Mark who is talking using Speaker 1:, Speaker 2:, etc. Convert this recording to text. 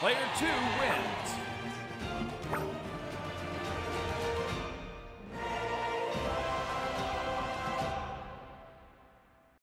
Speaker 1: Player two wins.